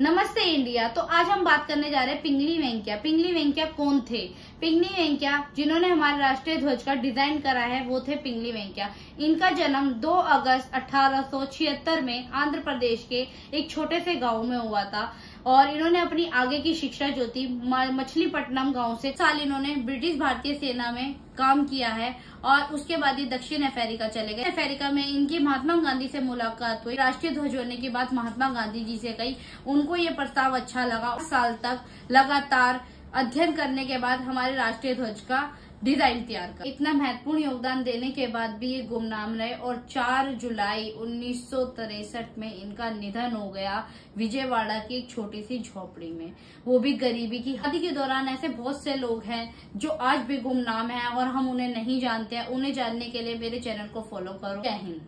नमस्ते, इंडिया। तो आज हम बात करने जा रहे हैं पिंगली वेंकिया। पिंगली वेंकिया कौन थे? पिंगली वेंकिया, जिन्होंने हमारे राष्ट्रीय ध्वज का डिज़ाइन करा है, वो थे पिंगली वेंकिया। इनका जन्म 2 अगस्त अठारह सौ छिहत्तर में आंध्र प्रदेश के एक छोटे से गाँव में हुआ था और इन्होंने अपनी आगे की शिक्षा जो थी मछलीपट्टनम गाँव से साल इन्होंने ब्रिटिश भारतीय सेना में काम किया है और उसके बाद ये दक्षिण अफ्रीका चले गए। अफ्रीका में इनकी महात्मा गांधी से मुलाकात हुई। राष्ट्रीय ध्वज होने के बाद महात्मा गांधी जी से कही। उनको ये प्रस्ताव अच्छा लगा। साल तक लगातार अध्ययन करने के बाद हमारे राष्ट्रीय ध्वज का डिज़ाइन तैयार कर। इतना महत्वपूर्ण योगदान देने के बाद भी ये गुमनाम रहे और 4 जुलाई उन्नीस में इनका निधन हो गया विजयवाड़ा की एक छोटी सी झोपड़ी में। वो भी गरीबी की शादी के दौरान ऐसे बहुत से लोग हैं जो आज भी गुमनाम हैं और हम उन्हें नहीं जानते हैं। उन्हें जानने के लिए मेरे चैनल को फॉलो करो। जय हिंद।